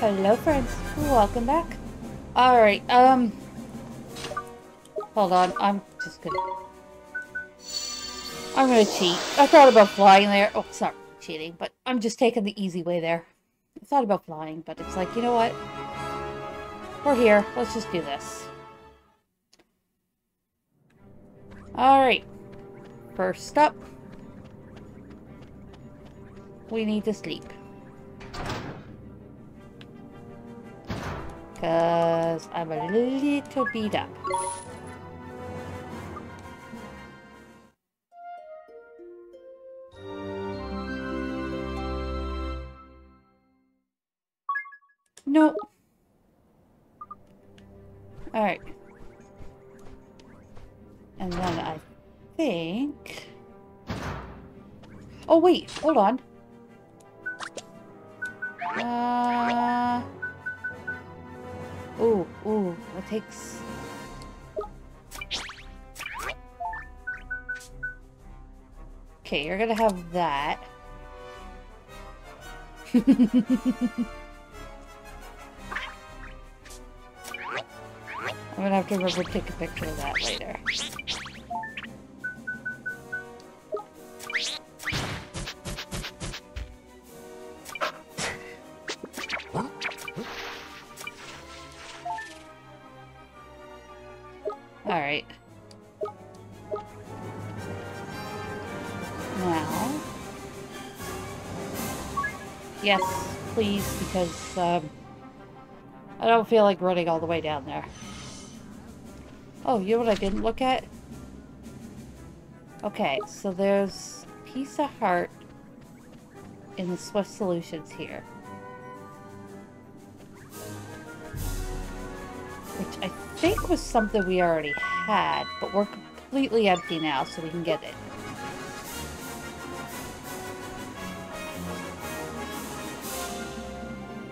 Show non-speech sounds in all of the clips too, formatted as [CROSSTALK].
Hello, friends. Welcome back. Alright, um... Hold on, I'm just gonna... I'm gonna cheat. I thought about flying there. Oh, sorry, cheating, but I'm just taking the easy way there. I thought about flying, but it's like, you know what? We're here. Let's just do this. Alright. First up, we need to sleep. Because I'm a little beat up. Nope. Alright. And then I think... Oh wait, hold on. Uh... takes... Okay, you're gonna have that. [LAUGHS] I'm gonna have to remember to take a picture of that later. Um, I don't feel like running all the way down there. Oh, you know what I didn't look at? Okay, so there's piece of heart in the Swift Solutions here. Which I think was something we already had, but we're completely empty now, so we can get it.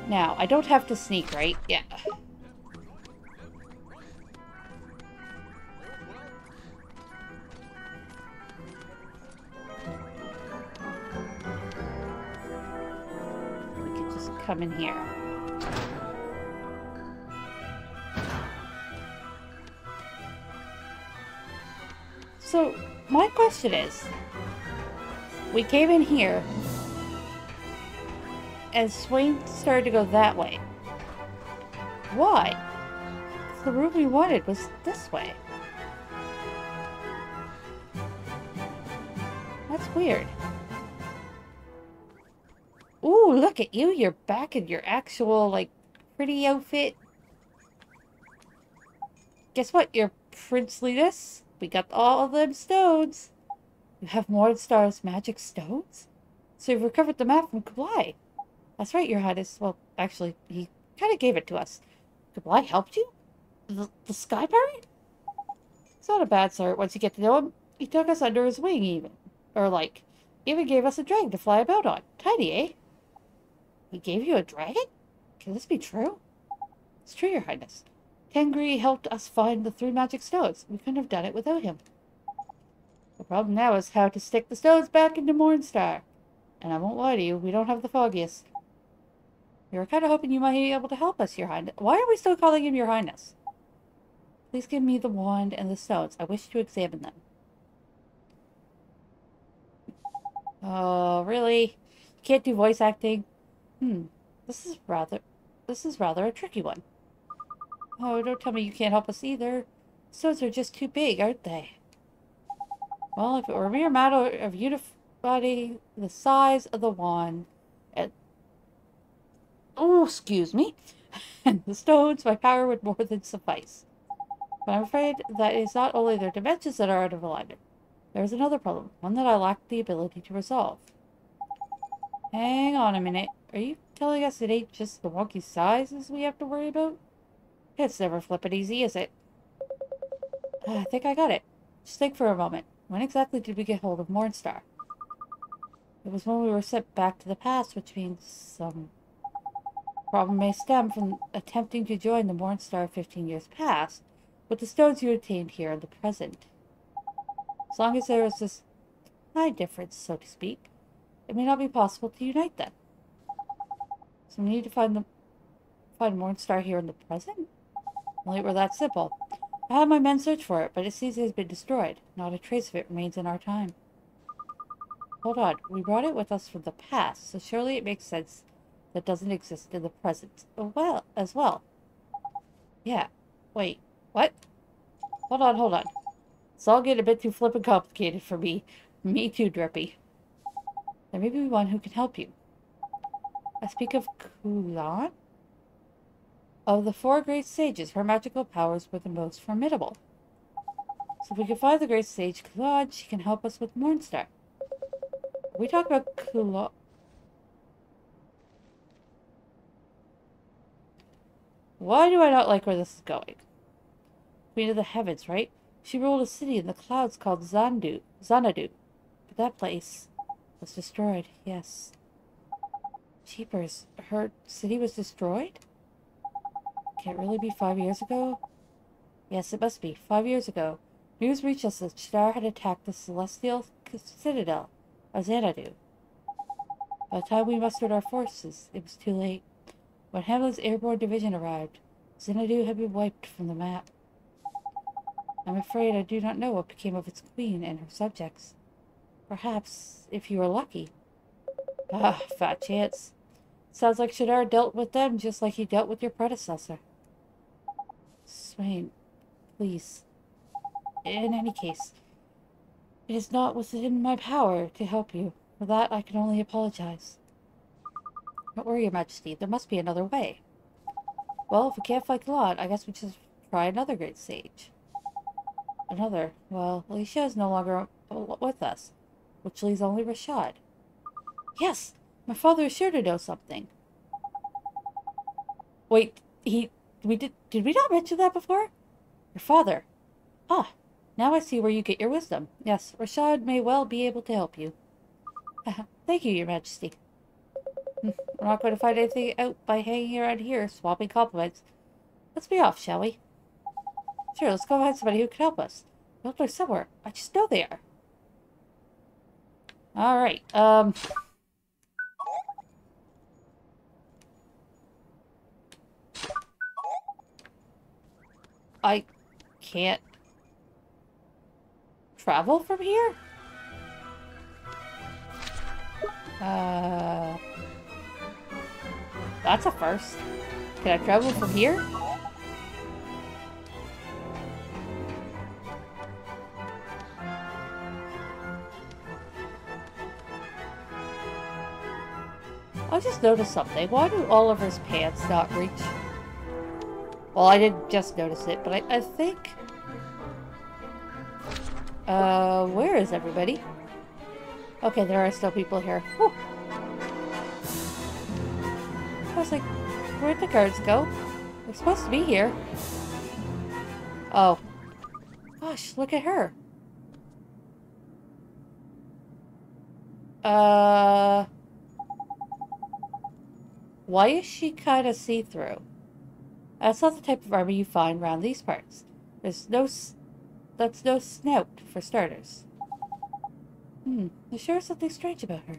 Now, I don't have to sneak, right? Yeah. We could just come in here. So, my question is, we came in here, and Swaine started to go that way. Why? The room we wanted was this way. That's weird. Ooh, look at you. You're back in your actual, like, pretty outfit. Guess what? Your princeliness. We got all of them stones. You have Mornstar's magic stones? So you've recovered the map from Kublai. That's right, Your Highness. Well, actually, he kind of gave it to us. Kublai helped you? The, the Sky Pirate? He's not a bad sort once you get to know him. He took us under his wing, even. Or, like, even gave us a dragon to fly about on. Tidy, eh? He gave you a dragon? Can this be true? It's true, Your Highness. Tengri helped us find the three magic stones. We couldn't have done it without him. The problem now is how to stick the stones back into Mornstar. And I won't lie to you, we don't have the foggiest. We were kind of hoping you might be able to help us, Your Highness. Why are we still calling him Your Highness? Please give me the wand and the stones. I wish to examine them. Oh, really? You can't do voice acting? Hmm. This is rather... This is rather a tricky one. Oh, don't tell me you can't help us either. Stones are just too big, aren't they? Well, if it were a mere matter of unifying the size of the wand and... Oh, excuse me. [LAUGHS] and the stones, my power would more than suffice. But I'm afraid that it is not only their dimensions that are out of alignment. There is another problem, one that I lack the ability to resolve. Hang on a minute. Are you telling us it ain't just the wonky sizes we have to worry about? It's never flippin' easy, is it? I think I got it. Just think for a moment. When exactly did we get hold of Mornstar? It was when we were sent back to the past, which means some problem may stem from attempting to join the Mornstar 15 years past with the stones you attained here in the present. As long as there is this high difference, so to speak, it may not be possible to unite them. So we need to find the Find Mornstar here in the present? Only it were that simple. I had my men search for it, but it seems it has been destroyed. Not a trace of it remains in our time. Hold on. We brought it with us from the past, so surely it makes sense that doesn't exist in the present well as well. Yeah. Wait. What? Hold on, hold on. It's all getting a bit too flippin' complicated for me. Me too, Drippy. There may be one who can help you. I speak of Khulan? Of the four great sages, her magical powers were the most formidable. So if we can find the great sage Khulan, she can help us with Mornstar. We talk about Khulan. Why do I not like where this is going? Queen of the Heavens, right? She ruled a city in the clouds called Zandu, Xanadu. But that place was destroyed, yes. Cheapers, her city was destroyed? Can it really be five years ago? Yes, it must be. Five years ago. News reached us that Shadar had attacked the celestial citadel of Xanadu. By the time we mustered our forces, it was too late. When Hamelin's airborne division arrived, Xanadu had been wiped from the map. I'm afraid I do not know what became of its queen and her subjects. Perhaps, if you were lucky. Ah, fat chance. Sounds like Shadar dealt with them just like he dealt with your predecessor. Swaine, please. In any case, it is not within my power to help you. For that, I can only apologize. Don't worry, Your Majesty. There must be another way. Well, if we can't fight Claude, I guess we just try another great sage. Another. Well, Alicia is no longer with us, which leaves only Rashaad. Yes, my father is sure to know something. Wait, he... We did... Did we not mention that before? Your father. Ah, now I see where you get your wisdom. Yes, Rashaad may well be able to help you. [LAUGHS] Thank you, Your Majesty. We're not going to find anything out by hanging around here, swapping compliments. Let's be off, shall we? Sure, let's go find somebody who can help us. Play somewhere. I just know they are. Alright, um... I can't travel from here? Uh... That's a first. Can I travel from here? I just noticed something. Why do Oliver's pants not reach? Well, I didn't just notice it, but I, I think... Uh, where is everybody? Okay, there are still people here. Whew. I was like, where'd the guards go? They're supposed to be here. Oh. Gosh, look at her. Uh... Why is she kind of see-through? That's not the type of armor you find around these parts. There's no... That's no snout, for starters. Hmm, there's sure something strange about her.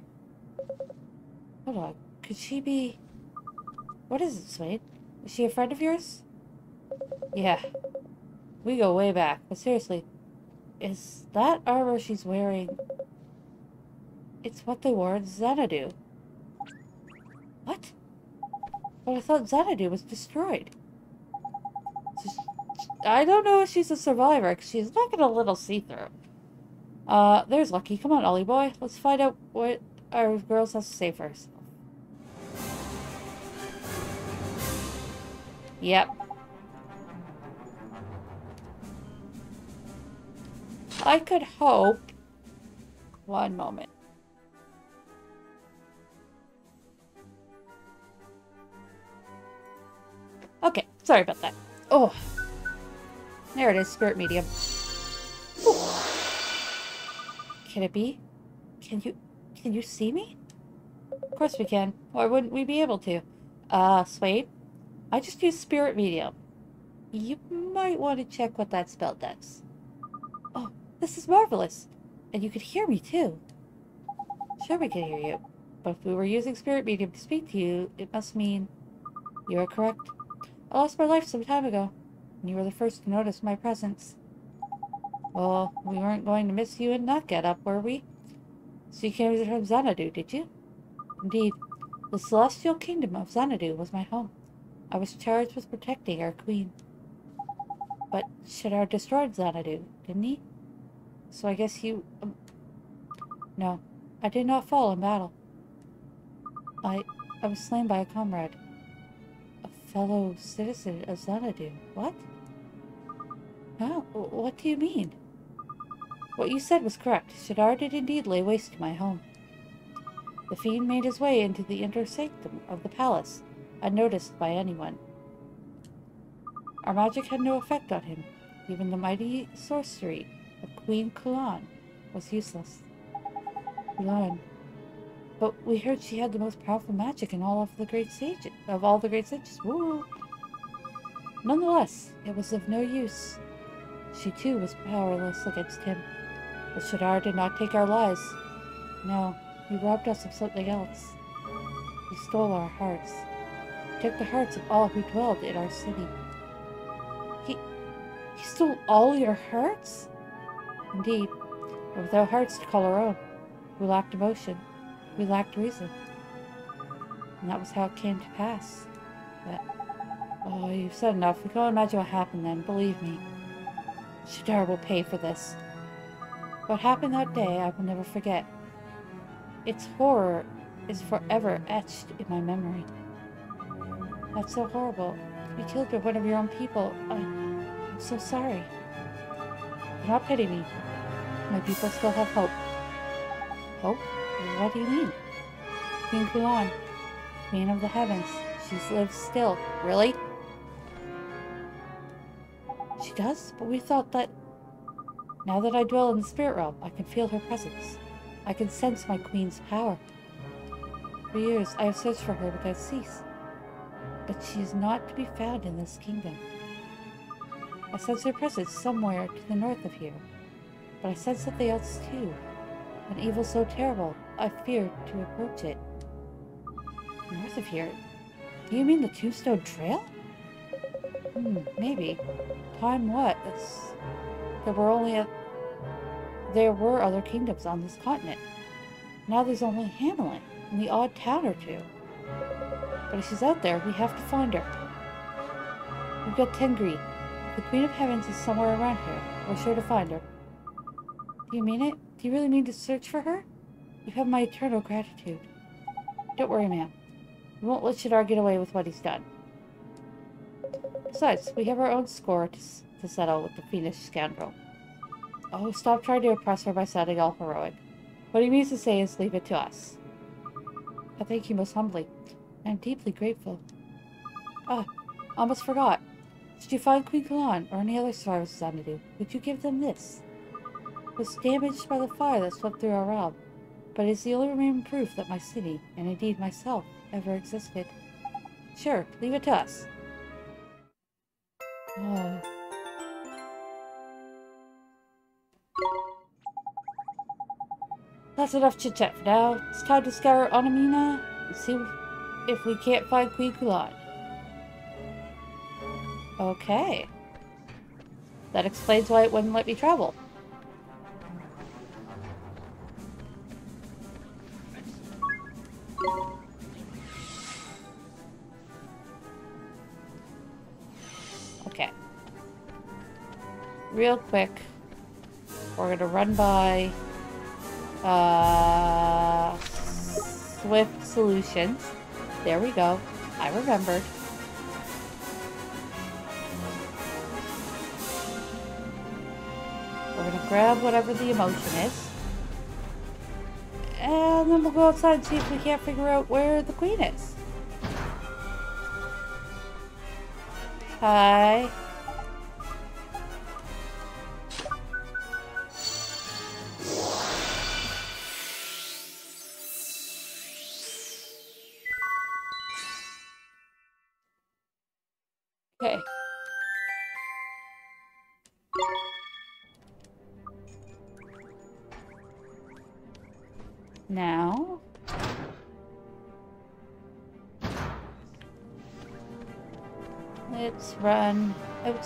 Hold on, could she be... What is it, Swaine? Is she a friend of yours? Yeah. We go way back, but seriously, is that armor she's wearing... It's what they wore in Xanadu. What? But I thought Xanadu was destroyed. I don't know if she's a survivor, because she's not looking a little see-through. Uh, there's Lucky. Come on, Ollie boy. Let's find out what our girls has to say first. Yep. I could hope... One moment. Okay, sorry about that. Oh. There it is, spirit medium. Ooh. Can it be? Can you can you see me? Of course we can. Why wouldn't we be able to? Uh, Swaine? I just used spirit medium. You might want to check what that spell does. Oh, this is marvelous. And you could hear me too. Sure we can hear you. But if we were using spirit medium to speak to you, it must mean you are correct. I lost my life some time ago, and you were the first to notice my presence. Well, we weren't going to miss you and not get-up, were we? So you came from Xanadu, did you? Indeed. The celestial kingdom of Xanadu was my home. I was charged with protecting our queen. But Shadar destroyed Xanadu, didn't he? So I guess you... Um, no, I did not fall in battle. I... I was slain by a comrade. A fellow citizen of Xanadu. What? Huh? What do you mean? What you said was correct. Shadar did indeed lay waste to my home. The fiend made his way into the inner sanctum of the palace, unnoticed by anyone. Our magic had no effect on him. Even the mighty sorcery of Queen Khulan was useless. Khulan. But we heard she had the most powerful magic in all of the great sages of all the great sages. Woo! Nonetheless, it was of no use. She too was powerless against him. But Shadar did not take our lives. No, he robbed us of something else. He stole our hearts. Took the hearts of all who dwelled in our city. He... he stole all your hearts? Indeed, but without hearts to call our own. We lacked emotion. We lacked reason. And that was how it came to pass. But, oh, you've said enough. We can't imagine what happened then, believe me. Shadar will pay for this. What happened that day, I will never forget. Its horror is forever etched in my memory. That's so horrible. Be killed one of your own people. I'm so sorry. Do not pity me. My people still have hope. Hope? What do you mean? Queen Khulan, Queen of the Heavens. She lives still. Really? She does? But we thought that... Now that I dwell in the spirit realm, I can feel her presence. I can sense my queen's power. For years, I have searched for her without cease. But she is not to be found in this kingdom. I sense her presence somewhere to the north of here. But I sense something else too. An evil so terrible, I fear to approach it. North of here? Do you mean the Tombstone Trail? Hmm, maybe. Time what? There were only a... There were other kingdoms on this continent. Now there's only Hamelin, and the odd town or two. But if she's out there, we have to find her. We've got Tengri. The Queen of Heavens is somewhere around here, we're sure to find her. Do you mean it? Do you really mean to search for her? You have my eternal gratitude. Don't worry, ma'am. We won't let Shadar get away with what he's done. Besides, we have our own score to, to settle with the fiendish scoundrel. Oh, stop trying to impress her by sounding all heroic. What he means to say is leave it to us. I thank you most humbly. I am deeply grateful. Ah, almost forgot. Did you find Queen Khulan or any other survivors of Xanadu, would you give them this? It was damaged by the fire that swept through our realm, but it is the only remaining proof that my city, and indeed myself, ever existed. Sure, leave it to us. Oh. That's enough chit-chat for now. It's time to scour Onamina and see if we can't find Khulan. Okay. That explains why it wouldn't let me travel. Okay. Real quick, we're going to run by uh, Swift Solutions. There we go. I remembered. We're going to grab whatever the emotion is. And then we'll go outside and see if we can't figure out where the queen is. Hi.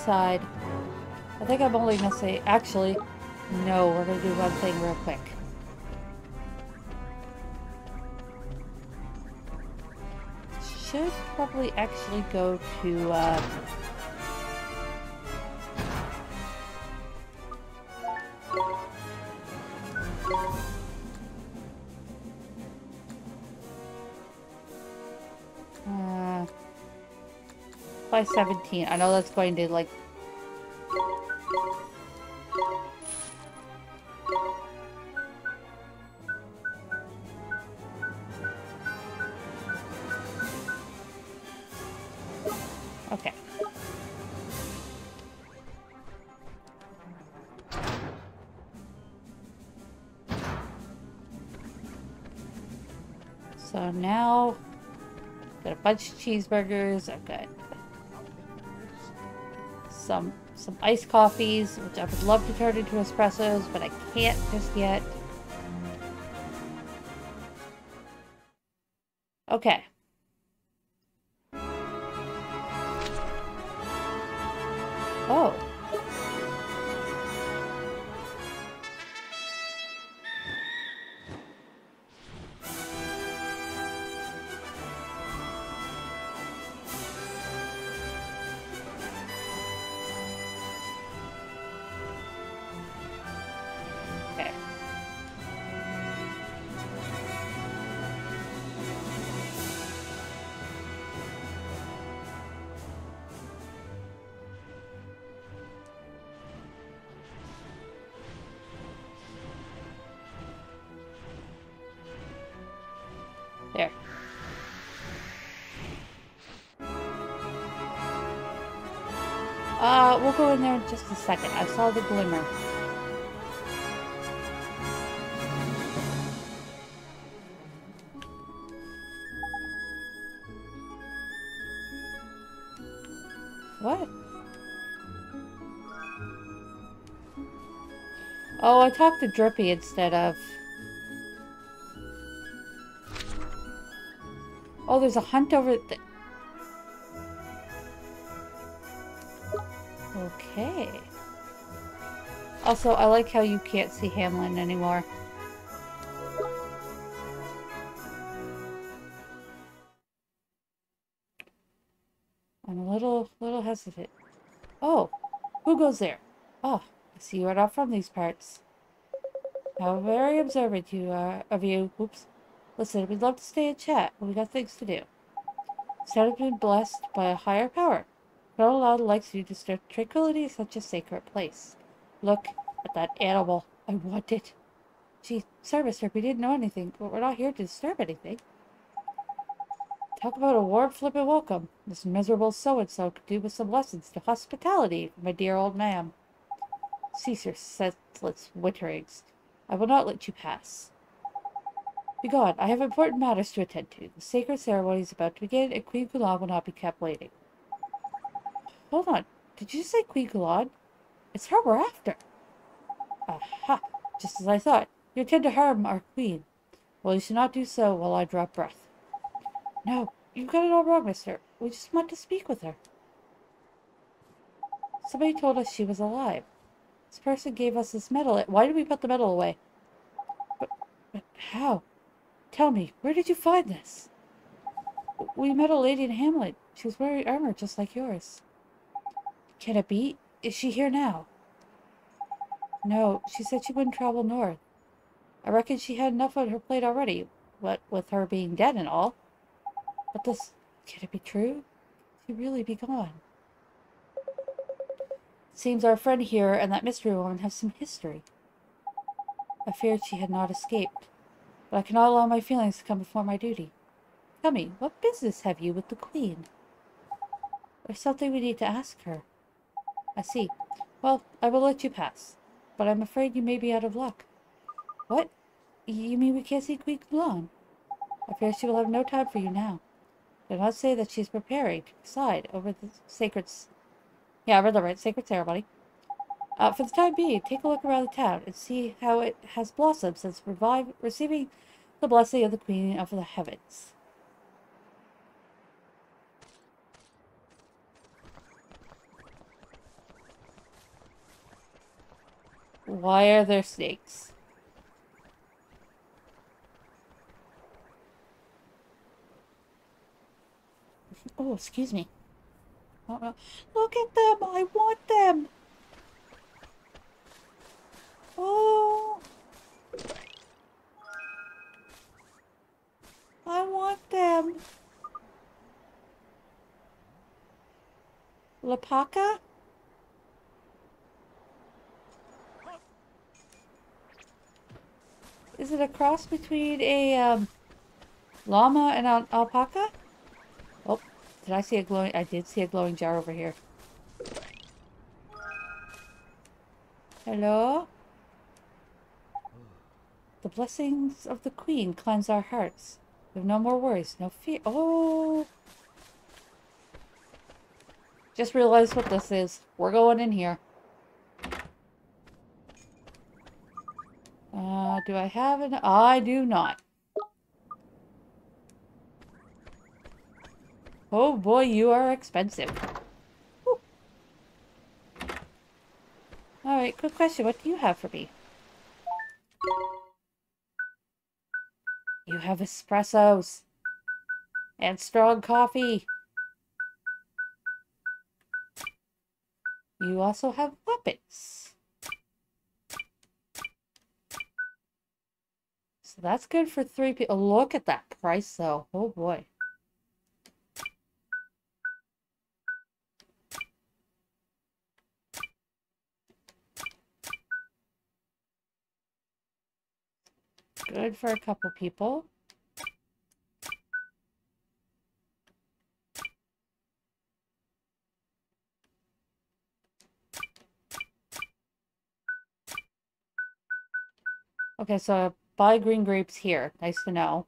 Outside. I think I'm only gonna say, actually, no, we're gonna do one thing real quick. Should probably actually go to, uh, by 17. I know that's going to like Okay. So now, got a bunch of cheeseburgers. I've got some some iced coffees, which I would love to turn into espressos, but I can't just yet. Okay. Uh, we'll go in there in just a second. I saw the glimmer. What? Oh, I talked to Drippy instead of... Oh, there's a hunt over th Okay. Also, I like how you can't see Hamelin anymore. I'm a little, little hesitant. Oh, who goes there? Oh, I see you are not from these parts. How very observant you are of you. Oops. Listen, we'd love to stay and chat, but we got things to do. Instead of being blessed by a higher power, not likes you to disturb tranquility in such a sacred place. Look at that animal. I want it. Gee, sorry, mister, we didn't know anything, but we're not here to disturb anything. Talk about a warm, flippant welcome. This miserable so-and-so could do with some lessons to hospitality, my dear old ma'am. Cease your senseless witterings. I will not let you pass. Begone, I have important matters to attend to. The sacred ceremony is about to begin, and Queen Khulan will not be kept waiting. Hold on, did you say Queen Khulan? It's her we're after. Aha, just as I thought. You intend to harm our queen. Well, you should not do so while I draw breath. No, you've got it all wrong, mister. We just want to speak with her. Somebody told us she was alive. This person gave us this medal. Why did we put the medal away? But, but how? Tell me, where did you find this? We met a lady in Hamlet. She was wearing armor just like yours. Can it be? Is she here now? No, she said she wouldn't travel north. I reckon she had enough on her plate already, what with her being dead and all. But this, can it be true? She really be gone. Seems our friend here and that mystery woman have some history. I feared she had not escaped, but I cannot allow my feelings to come before my duty. Tell me, what business have you with the Queen? There's something we need to ask her. I see. Well, I will let you pass, but I'm afraid you may be out of luck. What? You mean we can't see Queen Khulan? I fear she will have no time for you now. Do not say that she is preparing to preside over the sacred... Yeah, I read that right. Sacred ceremony. Uh, for the time being, take a look around the town and see how it has blossomed since revive, receiving the blessing of the Queen of the Heavens. Why are there snakes? Oh, excuse me. Look at them! I want them! Oh! I want them! Lapaka? Is it a cross between a um, llama and an alpaca? Oh, did I see a glowing? I did see a glowing jar over here. Hello? The blessings of the queen cleanse our hearts. We have no more worries, no fear. Oh! Just realized what this is. We're going in here. Uh, do I have an... I do not. Oh boy, you are expensive. Alright, good question. What do you have for me? You have espressos. And strong coffee. You also have weapons. So that's good for three people. Oh, look at that price, though. Oh, boy. Good for a couple people. Okay, so buy green grapes here. Nice to know.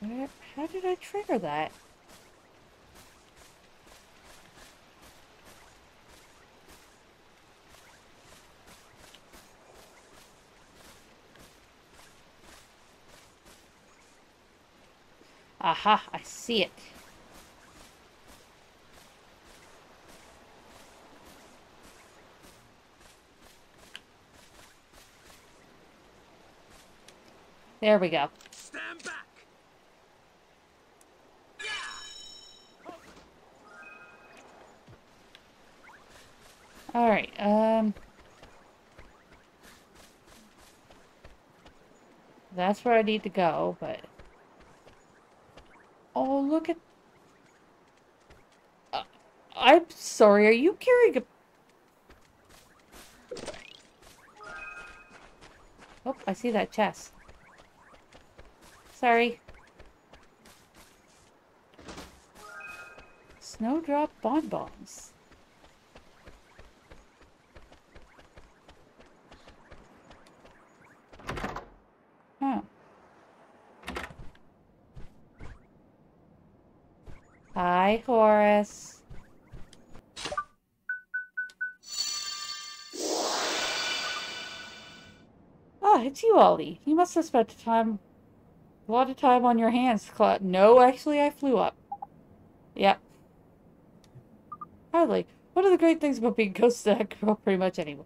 How did I trigger that? Aha, I see it. There we go. Stand back. Alright, um... That's where I need to go, but... Oh, look at... Uh, I'm sorry, are you carrying a... Oh, I see that chest. Sorry. Snowdrop bonbons. Huh. Hi, Horace. Ah, it's you, Ollie. You must have spent time, a lot of time on your hands. Cla no, actually, I flew up. Yep. Hardly. One of the great things about being [LAUGHS] ghost that I grow pretty much anyway.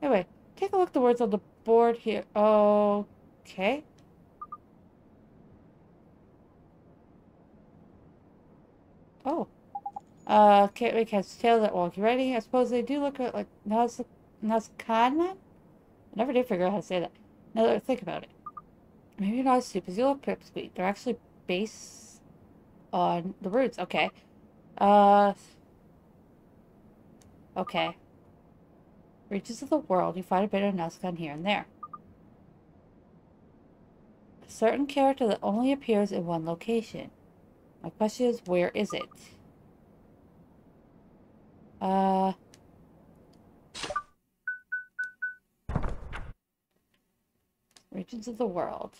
Anyway, take a look at the words on the board here. Okay. Oh. Uh, can't make heads tails that walk. You ready? I suppose they do look like Naz Nazcanan? I never did figure out how to say that. Now that I think about it. Maybe not as stupid as you look, Pipsqueak. They're actually based on the roots. Okay. Uh. Okay. Reaches of the world, you find a bit of Nazcaan here and there. A certain character that only appears in one location. My question is, where is it? Uh... Regions of the world.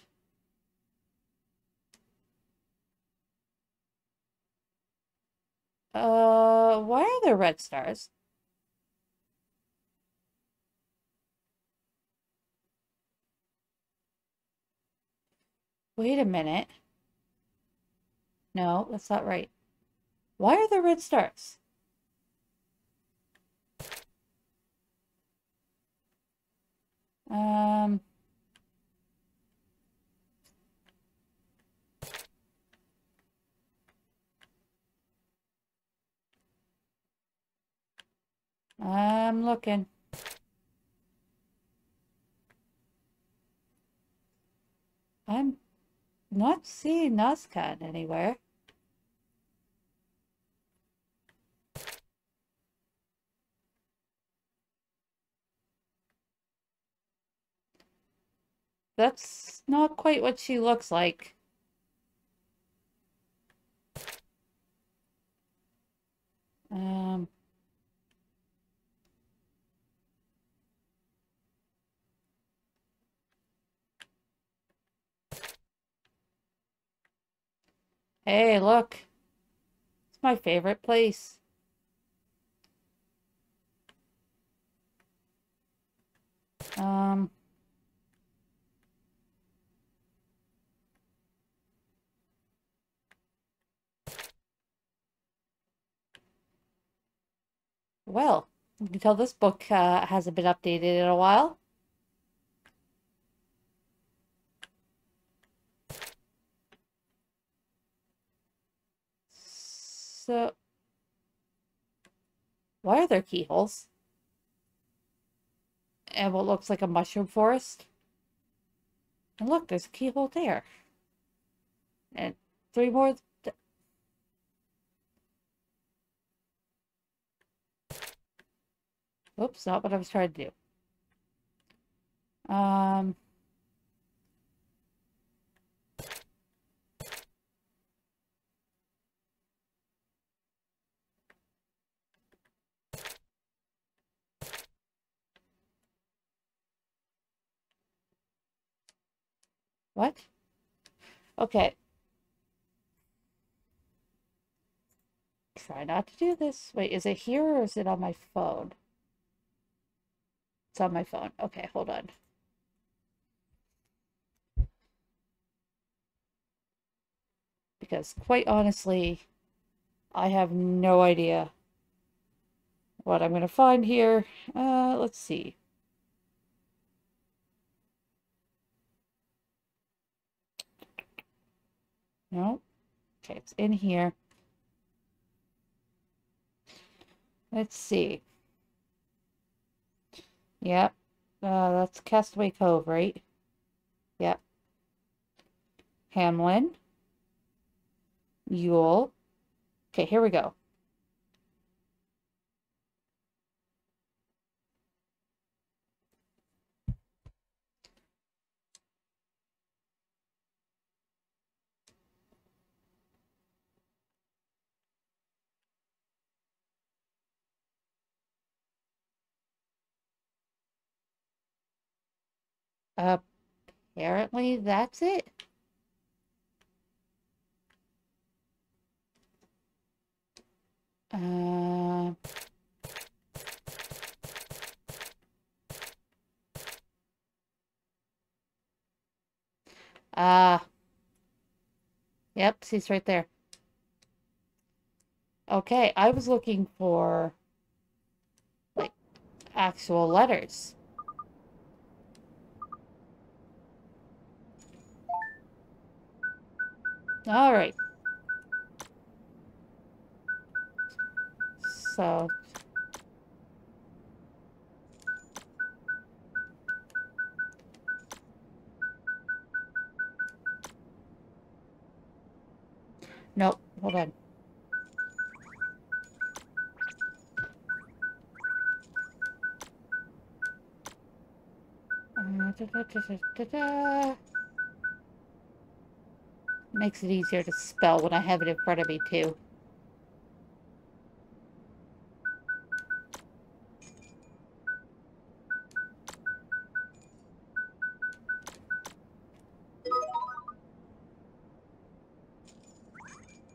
Uh, why are there red stars? Wait a minute. No, that's not right. Why are there red stars? Um... I'm looking. I'm not seeing Nazcaan anywhere. That's not quite what she looks like. Um... Hey, look. It's my favorite place. Um... Well, you can tell this book uh, hasn't been updated in a while. So, why are there keyholes? And what looks like a mushroom forest? And look, there's a keyhole there. And three more. Oops, not what I was trying to do. Um... What? Okay. Try not to do this. Wait, is it here or is it on my phone? It's on my phone. Okay, hold on. Because quite honestly, I have no idea what I'm going to find here. Uh, let's see. No. Okay, it's in here. Let's see. Yep. Uh, that's Castaway Cove, right? Yep. Hamelin. Yule. Okay, here we go. Apparently that's it. Uh... Ah. Uh, yep, he's right there. Okay, I was looking for, like, actual letters. All right. So. Nope, hold on. Uh, da, da, da, Makes it easier to spell when I have it in front of me, too.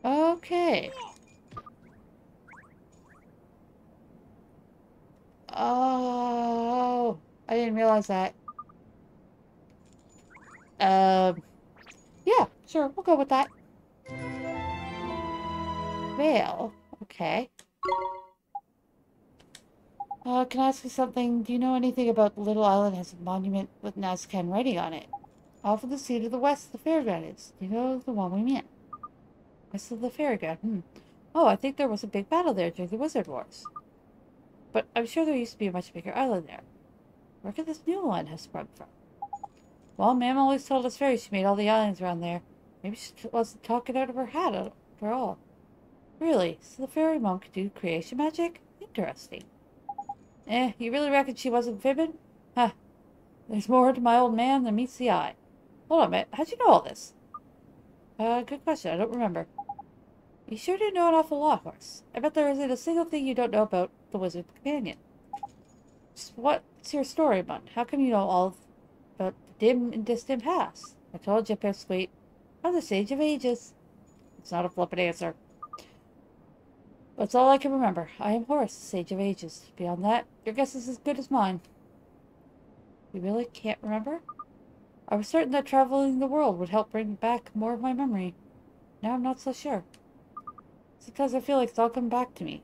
Okay. Oh, I didn't realize that. With that. Veil, okay. Uh, can I ask you something? Do you know anything about the Little Island has a monument with Nazcaan writing on it? Off of the sea to the west, the fairground is. You know the one we meant? West of the fairground, hmm. Oh, I think there was a big battle there during the Wizard Wars. But I'm sure there used to be a much bigger island there. Where could this new one have sprung from? Well, Mam always told us fairies she made all the islands around there. Maybe she wasn't talking out of her hat after all. Really? So the fairy monk could do creation magic? Interesting. Eh, you really reckon she wasn't fibbing? Huh. There's more to my old man than meets the eye. Hold on a minute. How'd you know all this? Uh, good question. I don't remember. You sure do know an awful lot, Horace. I bet there isn't a single thing you don't know about the Wizard's Companion. Just what's your story, Mun? How come you know all about the dim and distant past? I told you, Pipsqueak. I'm the Sage of Ages. It's not a flippant answer. That's all I can remember. I am Horace, the Sage of Ages. Beyond that, your guess is as good as mine. You really can't remember? I was certain that traveling the world would help bring back more of my memory. Now I'm not so sure. It's because I feel like it's all come back to me.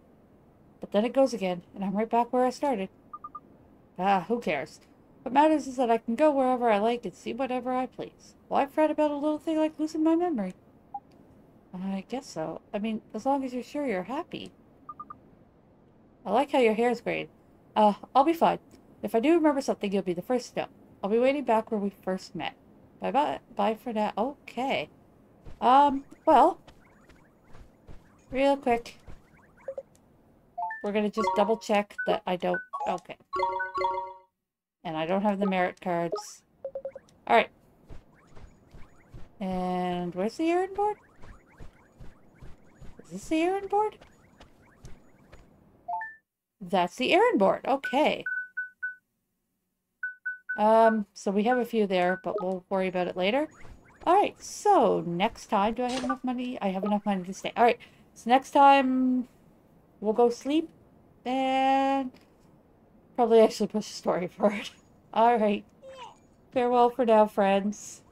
But then it goes again, and I'm right back where I started. Ah, who cares? What matters is that I can go wherever I like and see whatever I please. Why fret about a little thing like losing my memory? I guess so. I mean, as long as you're sure you're happy. I like how your hair's grayed. Uh, I'll be fine. If I do remember something, you'll be the first to know. I'll be waiting back where we first met. Bye-bye. Bye for now. Okay. Um, well, real quick. We're to just double check that I don't... Okay. And I don't have the merit cards. Alright. And where's the errand board? Is this the errand board? That's the errand board. Okay. Um, so we have a few there, but we'll worry about it later. Alright, so next time, do I have enough money? I have enough money to stay. Alright, so next time we'll go sleep and probably actually push the story forward. [LAUGHS] Alright. Farewell for now, friends.